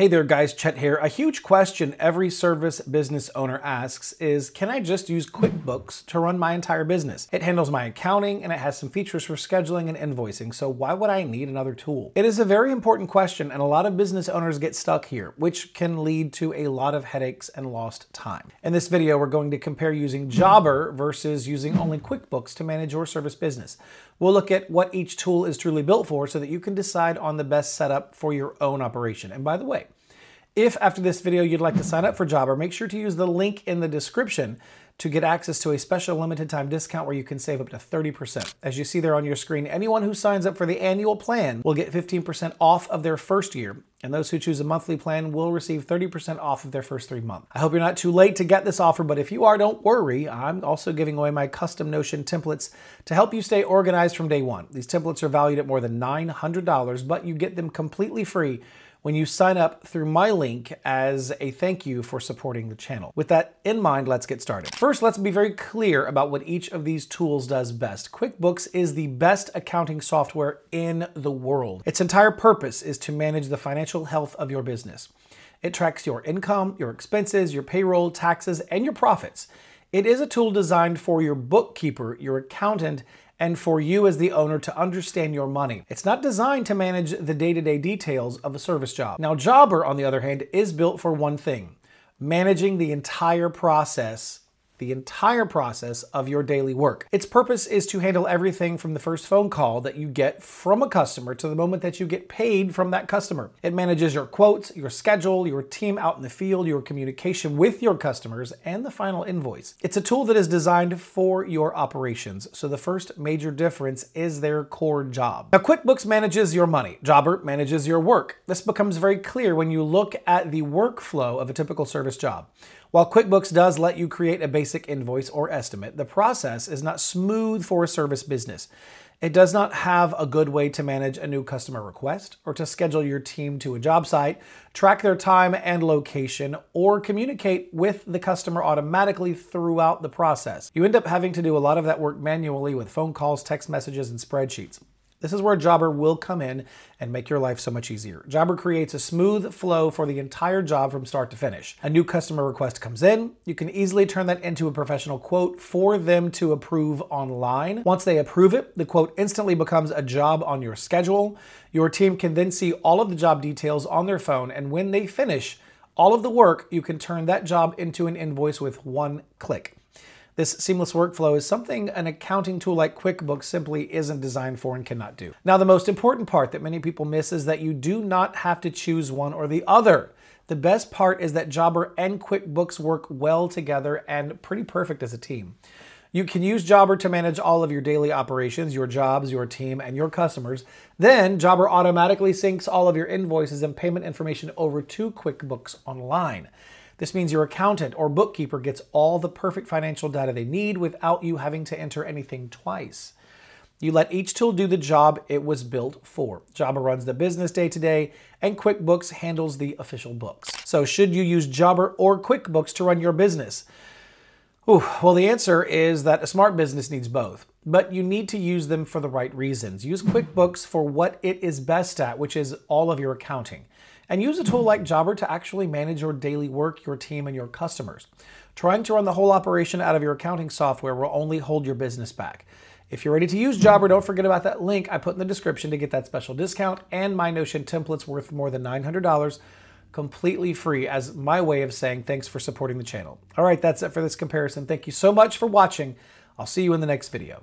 Hey there guys, Chet here. A huge question every service business owner asks is, can I just use QuickBooks to run my entire business? It handles my accounting and it has some features for scheduling and invoicing, so why would I need another tool? It is a very important question and a lot of business owners get stuck here, which can lead to a lot of headaches and lost time. In this video, we're going to compare using Jobber versus using only QuickBooks to manage your service business. We'll look at what each tool is truly built for so that you can decide on the best setup for your own operation. And by the way, if after this video you'd like to sign up for Jobber, make sure to use the link in the description to get access to a special limited time discount where you can save up to 30%. As you see there on your screen, anyone who signs up for the annual plan will get 15% off of their first year, and those who choose a monthly plan will receive 30% off of their first three months. I hope you're not too late to get this offer, but if you are, don't worry. I'm also giving away my custom Notion templates to help you stay organized from day one. These templates are valued at more than $900, but you get them completely free when you sign up through my link as a thank you for supporting the channel. With that in mind, let's get started. First, let's be very clear about what each of these tools does best. QuickBooks is the best accounting software in the world. Its entire purpose is to manage the financial health of your business. It tracks your income, your expenses, your payroll, taxes, and your profits. It is a tool designed for your bookkeeper, your accountant, and for you as the owner to understand your money. It's not designed to manage the day-to-day details of a service job. Now, Jobber, on the other hand, is built for one thing, managing the entire process the entire process of your daily work. Its purpose is to handle everything from the first phone call that you get from a customer to the moment that you get paid from that customer. It manages your quotes, your schedule, your team out in the field, your communication with your customers, and the final invoice. It's a tool that is designed for your operations, so the first major difference is their core job. Now, QuickBooks manages your money. Jobber manages your work. This becomes very clear when you look at the workflow of a typical service job. While QuickBooks does let you create a basic invoice or estimate, the process is not smooth for a service business. It does not have a good way to manage a new customer request or to schedule your team to a job site, track their time and location, or communicate with the customer automatically throughout the process. You end up having to do a lot of that work manually with phone calls, text messages, and spreadsheets. This is where Jobber will come in and make your life so much easier. Jobber creates a smooth flow for the entire job from start to finish. A new customer request comes in, you can easily turn that into a professional quote for them to approve online. Once they approve it, the quote instantly becomes a job on your schedule. Your team can then see all of the job details on their phone, and when they finish all of the work, you can turn that job into an invoice with one click. This seamless workflow is something an accounting tool like QuickBooks simply isn't designed for and cannot do. Now, the most important part that many people miss is that you do not have to choose one or the other. The best part is that Jobber and QuickBooks work well together and pretty perfect as a team. You can use Jobber to manage all of your daily operations, your jobs, your team, and your customers. Then Jobber automatically syncs all of your invoices and payment information over to QuickBooks Online. This means your accountant or bookkeeper gets all the perfect financial data they need without you having to enter anything twice. You let each tool do the job it was built for. Jobber runs the business day to day, and QuickBooks handles the official books. So, should you use Jobber or QuickBooks to run your business? Ooh, well, the answer is that a smart business needs both, but you need to use them for the right reasons. Use QuickBooks for what it is best at, which is all of your accounting and use a tool like Jobber to actually manage your daily work, your team, and your customers. Trying to run the whole operation out of your accounting software will only hold your business back. If you're ready to use Jobber, don't forget about that link I put in the description to get that special discount and my Notion templates worth more than $900 completely free as my way of saying thanks for supporting the channel. All right, that's it for this comparison. Thank you so much for watching. I'll see you in the next video.